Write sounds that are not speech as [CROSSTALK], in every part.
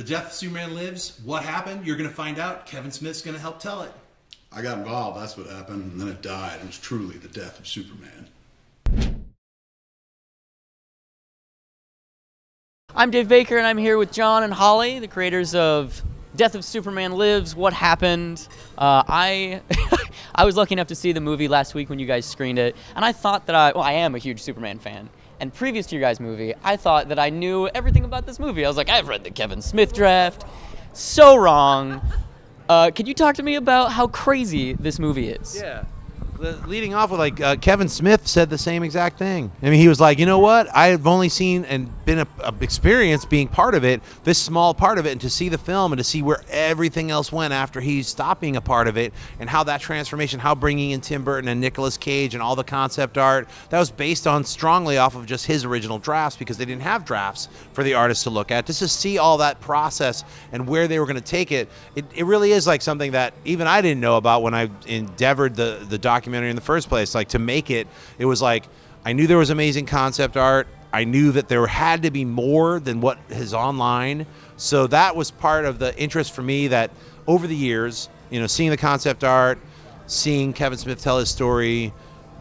The Death of Superman Lives. What happened? You're going to find out. Kevin Smith's going to help tell it. I got involved, that's what happened, and then it died. It was truly the death of Superman. I'm Dave Baker, and I'm here with Jon and Holly, the creators of Death of Superman Lives. What happened? Uh, I [LAUGHS] I was lucky enough to see the movie last week when you guys screened it, and I thought that I well, I am a huge Superman fan. And previous to your guys' movie, I thought that I knew everything about this movie. I was like, I've read the Kevin Smith draft. So wrong. Uh, could you talk to me about how crazy this movie is? Yeah. Leading off with like uh, Kevin Smith said the same exact thing. I mean, he was like, you know what? I've only seen and been a, a experience being part of it, this small part of it, and to see the film and to see where everything else went after he stopped being a part of it, and how that transformation, how bringing in Tim Burton and Nicolas Cage and all the concept art that was based on strongly off of just his original drafts because they didn't have drafts for the artists to look at. Just to see all that process and where they were going to take it, it, it really is like something that even I didn't know about when I endeavored the the documentary in the first place. Like to make it, it was like I knew there was amazing concept art. I knew that there had to be more than what is online. So that was part of the interest for me that over the years, you know, seeing the concept art, seeing Kevin Smith tell his story,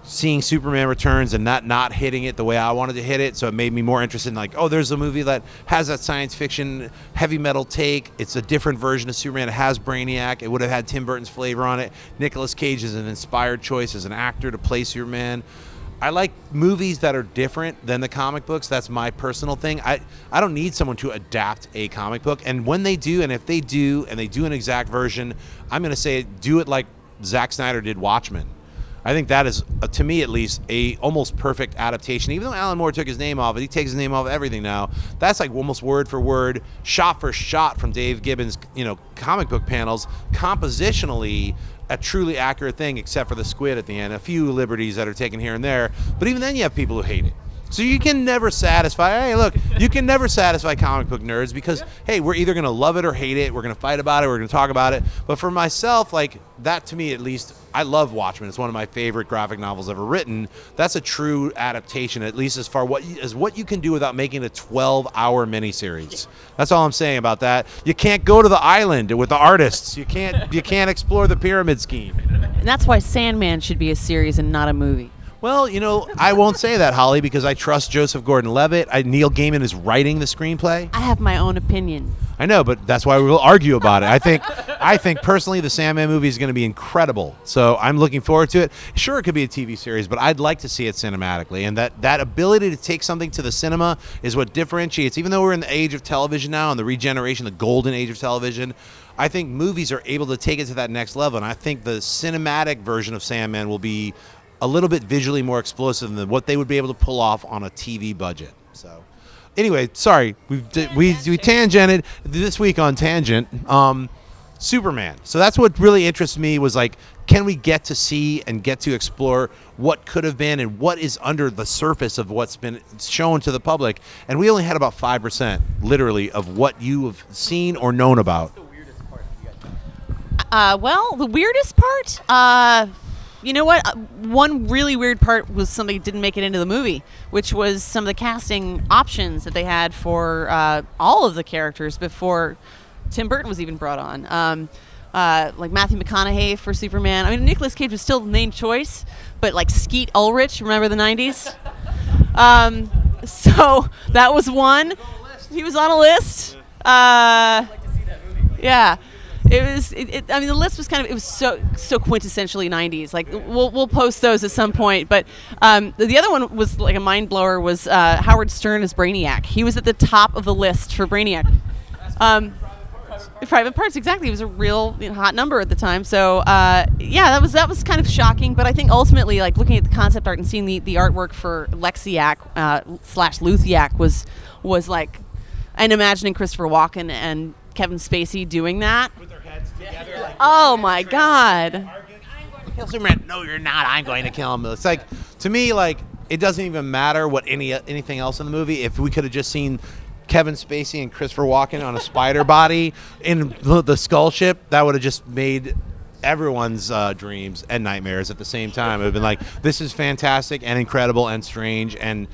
seeing Superman Returns and not not hitting it the way I wanted to hit it. So it made me more interested in like, oh, there's a movie that has that science fiction heavy metal take. It's a different version of Superman. It has Brainiac. It would have had Tim Burton's flavor on it. Nicolas Cage is an inspired choice as an actor to play Superman. I like movies that are different than the comic books. That's my personal thing. I, I don't need someone to adapt a comic book. And when they do, and if they do, and they do an exact version, I'm going to say do it like Zack Snyder did Watchmen. I think that is, uh, to me at least, a almost perfect adaptation. Even though Alan Moore took his name off it, he takes his name off everything now. That's like almost word for word, shot for shot from Dave Gibbons, you know, comic book panels. Compositionally, a truly accurate thing, except for the squid at the end. A few liberties that are taken here and there, but even then, you have people who hate it. So you can never satisfy. Hey, look, you can never satisfy comic book nerds because hey, we're either gonna love it or hate it. We're gonna fight about it. We're gonna talk about it. But for myself, like that to me at least, I love Watchmen. It's one of my favorite graphic novels ever written. That's a true adaptation, at least as far what as what you can do without making a 12-hour miniseries. [LAUGHS] That's all I'm saying about that. You can't go to the island with the artists. You can't you can't explore the pyramid scheme. And that's why Sandman should be a series and not a movie. Well, you know, I won't say that, Holly, because I trust Joseph Gordon-Levitt. I, Neil Gaiman is writing the screenplay. I have my own opinion. I know, but that's why we will argue about it. I think, I think personally, the Sandman movie is going to be incredible. So I'm looking forward to it. Sure, it could be a TV series, but I'd like to see it cinematically. And that that ability to take something to the cinema is what differentiates. Even though we're in the age of television now and the regeneration, the golden age of television. I think movies are able to take it to that next level, and I think the cinematic version of Sandman will be a little bit visually more explosive than what they would be able to pull off on a TV budget. So, anyway, sorry we we we tangented this week on tangent. Um, Superman. So that's what really interests me was like, can we get to see and get to explore what could have been and what is under the surface of what's been shown to the public? And we only had about five percent, literally, of what you have seen or known about. Uh, well, the weirdest part, uh, you know what? Uh, one really weird part was something didn't make it into the movie, which was some of the casting options that they had for uh, all of the characters before Tim Burton was even brought on. Um, uh, like Matthew McConaughey for Superman. I mean, Nicolas Cage was still the main choice, but like Skeet Ulrich, remember the '90s? [LAUGHS] Um, so that was one. He was on a list. Uh, yeah. It was. It, it, I mean, the list was kind of. It was so so quintessentially '90s. Like we'll we'll post those at some point. But um, the, the other one was like a mind blower. Was uh, Howard Stern as Brainiac? He was at the top of the list for Brainiac. Um, private parts, exactly. It was a real you know, hot number at the time. So uh, yeah, that was that was kind of shocking. But I think ultimately, like looking at the concept art and seeing the, the artwork for Lexiac uh, slash Luthiac was was like, and imagining Christopher Walken and Kevin Spacey doing that. Oh my God! Kill Superman? No, you're not. I'm going to kill him. It's like to me, like it doesn't even matter what any anything else in the movie. If we could have just seen Kevin Spacey and Christopher Walken on a spider [LAUGHS] body in the, the skull ship, that would have just made everyone's uh, dreams and nightmares at the same time. It would have been like, this is fantastic and incredible and strange and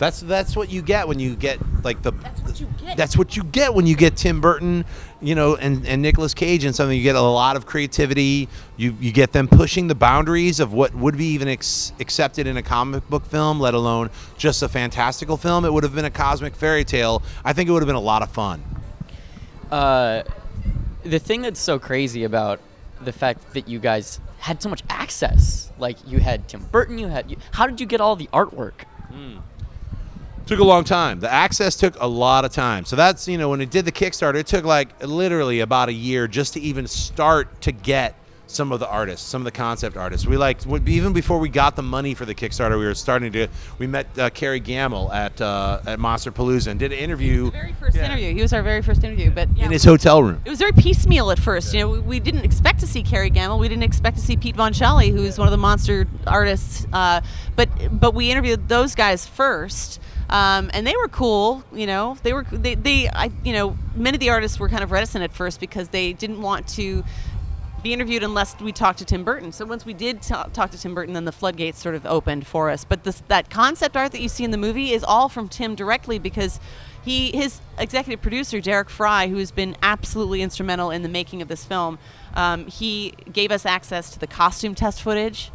That's that's what you get when you get like the. That's what you get. That's what you get when you get Tim Burton, you know, and and Nicolas Cage and something. You get a lot of creativity. You you get them pushing the boundaries of what would be even ex- accepted in a comic book film, let alone just a fantastical film. It would have been a cosmic fairy tale. I think it would have been a lot of fun. Uh, the thing that's so crazy about the fact that you guys had so much access, like you had Tim Burton, you had. You, how did you get all the artwork? Took a long time. The access took a lot of time. So that's, you know, when it did the Kickstarter, it took like literally about a year just to even start to get some of the artists, some of the concept artists. We like even before we got the money for the Kickstarter, we were starting to. We met uh, Kerry Gammill at uh, at Monsterpalooza and did an interview The very first Yeah. interview. He was our very first interview, but yeah, in his hotel room. It was very piecemeal at first. You know, we, we didn't expect to see Kerry Gammill. We didn't expect to see Pete Von Sholly, who's one of the monster artists. Uh, but but we interviewed those guys first, um, and they were cool. You know, they were they, they I you know many of the artists were kind of reticent at first because they didn't want to be interviewed unless we talked to Tim Burton. So once we did ta- talk to Tim Burton, then the floodgates sort of opened for us. But this, that concept art that you see in the movie is all from Tim directly because he his executive producer Derek Frey, who has been absolutely instrumental in the making of this film, um, he gave us access to the costume test footage.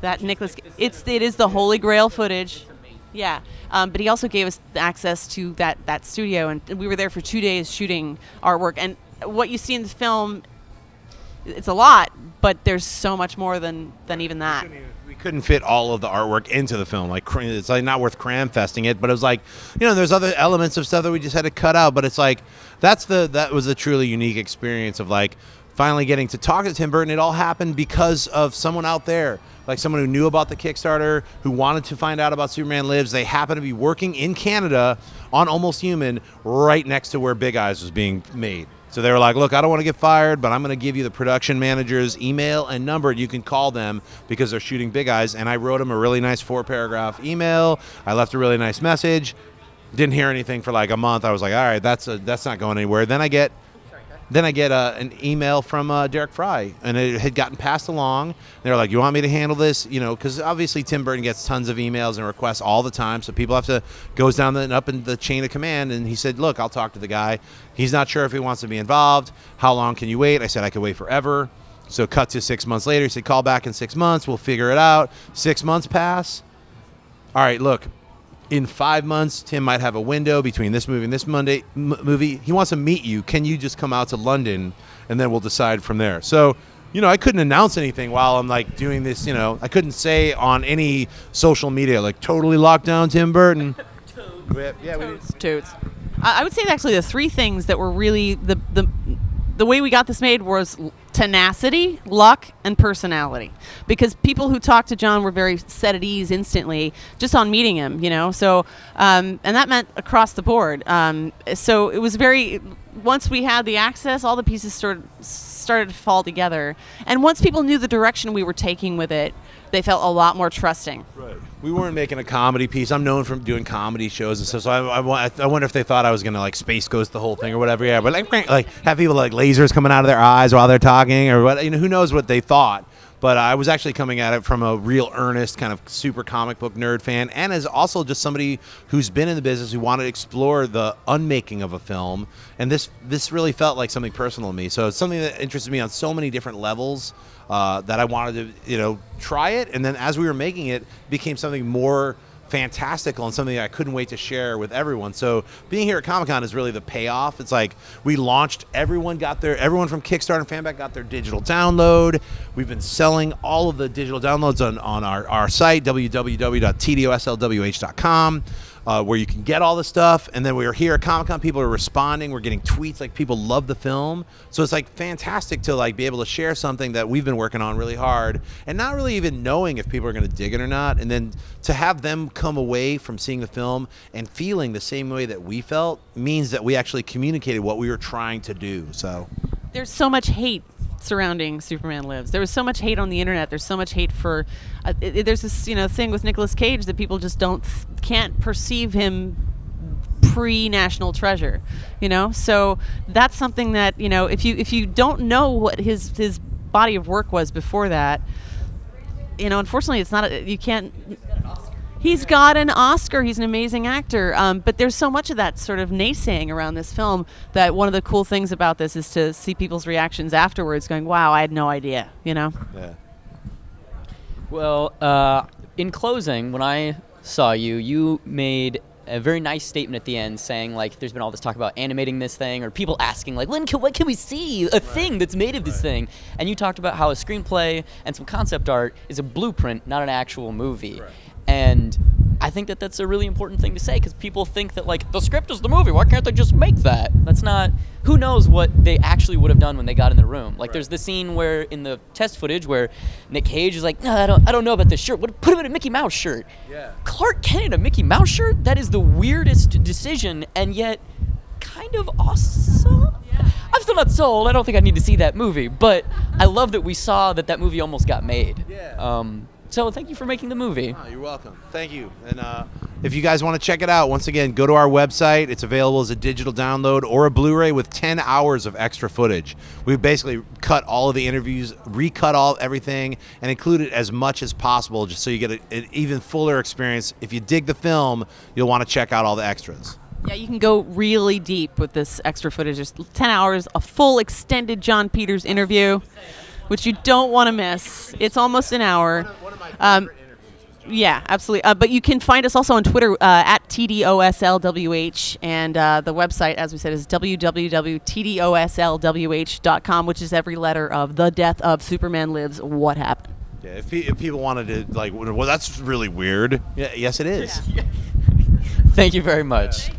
That Nicolas, it's it is the holy grail footage. Yeah, um, but he also gave us access to that that studio, and we were there for two days shooting artwork. And what you see in the film it's a lot, but there's so much more than than even that. We couldn't fit all of the artwork into the film. Like it's like not worth cram festing it, but it was like, you know, there's other elements of stuff that we just had to cut out. But it's like that's the that was a truly unique experience of like finally getting to talk to Tim Burton. It all happened because of someone out there, like someone who knew about the Kickstarter, who wanted to find out about Superman Lives. They happened to be working in Canada on Almost Human, right next to where Big Eyes was being made. So they were like, "Look, I don't want to get fired, but I'm going to give you the production manager's email and number. You can call them because they're shooting Big Eyes." And I wrote him a really nice four-paragraph email. I left a really nice message. Didn't hear anything for like a month. I was like, "All right, that's a, that's not going anywhere." Then I get then I get uh, an email from uh, Derek Frey, and it had gotten passed along. They're like, "You want me to handle this?" You know, because obviously Tim Burton gets tons of emails and requests all the time, so people have to goes down the, and up in the chain of command. And he said, "Look, I'll talk to the guy. He's not sure if he wants to be involved. How long can you wait?" I said, "I could wait forever." So cut to six months later. He said, "Call back in six months. We'll figure it out." Six months pass. All right, look. In five months, Tim might have a window between this movie and this Monday m- movie. He wants to meet you. Can you just come out to London, and then we'll decide from there. So, you know, I couldn't announce anything while I'm like doing this. You know, I couldn't say on any social media like totally locked down Tim Burton. [LAUGHS] yeah, we, Totes. I I would say actually the three things that were really the the the way we got this made was tenacity, luck, and personality. Because people who talked to Jon were very set at ease instantly just on meeting him, you know. So, um, and that meant across the board. Um, so it was very. Once we had the access, all the pieces started started to fall together. And once people knew the direction we were taking with it, they felt a lot more trusting. Right. We weren't making a comedy piece. I'm known from doing comedy shows and stuff. So I, I, I wonder if they thought I was gonna like space ghost the whole thing or whatever. Yeah, but like like have people like lasers coming out of their eyes while they're talking or what? You know, who knows what they thought. But I was actually coming at it from a real earnest kind of super comic book nerd fan, and as also just somebody who's been in the business who wanted to explore the unmaking of a film. And this this really felt like something personal to me. So it's something that interested me on so many different levels uh, that I wanted to, you know, try it. And then as we were making it, it became something more fantastical and something I couldn't wait to share with everyone. So being here at Comic Con is really the payoff. It's like we launched, everyone got their, everyone from Kickstarter and Fanback got their digital download. We've been selling all of the digital downloads on, on our, our site, www.tdoslwh.com. Uh, where you can get all the stuff. And then we are here at Comic Con. People are responding. We're getting tweets like people love the film. So it's like fantastic to like be able to share something that we've been working on really hard and not really even knowing if people are going to dig it or not. And then to have them come away from seeing the film and feeling the same way that we felt means that we actually communicated what we were trying to do. So there's so much hate surrounding Superman Lives. There was so much hate on the internet. There's so much hate for. Uh, it, there's this you know thing with Nicolas Cage that people just don't can't perceive him pre National Treasure. You know, so that's something that you know if you if you don't know what his his body of work was before that, you know, unfortunately, it's not. A, you can't. He's got an Oscar. He's an amazing actor. Um, but there's so much of that sort of naysaying around this film that one of the cool things about this is to see people's reactions afterwards, going, "Wow, I had no idea." You know. Yeah. Well, uh, in closing, when I saw you, you made a very nice statement at the end saying like there's been all this talk about animating this thing or people asking like when can what can we see a thing that's made of this thing and you talked about how a screenplay and some concept art is a blueprint not an actual movie and I think that that's a really important thing to say because people think that like the script is the movie. Why can't they just make that? That's not. Who knows what they actually would have done when they got in the room? Like there's the scene where in the test footage where Nick Cage is like, no, I don't, I don't know about this shirt. What, put him in a Mickey Mouse shirt. Yeah. Clark Kent in a Mickey Mouse shirt. That is the weirdest decision, and yet kind of awesome. Yeah. I'm still not sold. I don't think I need to see that movie, but I love that we saw that that movie almost got made. Yeah. Um, so thank you for making the movie. Oh, you're welcome. Thank you. And uh, if you guys want to check it out, once again, go to our website. It's available as a digital download or a Blu-ray with 10 hours of extra footage. We basically cut all of the interviews, recut all everything, and included as much as possible, just so you get a, an even fuller experience. If you dig the film, you'll want to check out all the extras. Yeah, you can go really deep with this extra footage. Just 10 hours, a full extended Jon Peters interview, which you don't want to miss. It's almost an hour. Um, yeah, absolutely. Uh, but you can find us also on Twitter uh, at TDOSLWH, and uh, the website, as we said, is www.tdoslwh.com, which is every letter of The Death of Superman Lives, What Happened. Yeah, if, pe- if people wanted to, like, well, that's really weird. Yeah, yes, it is. [LAUGHS] Thank you very much.